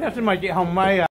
chắc xin mời chị Hồng my,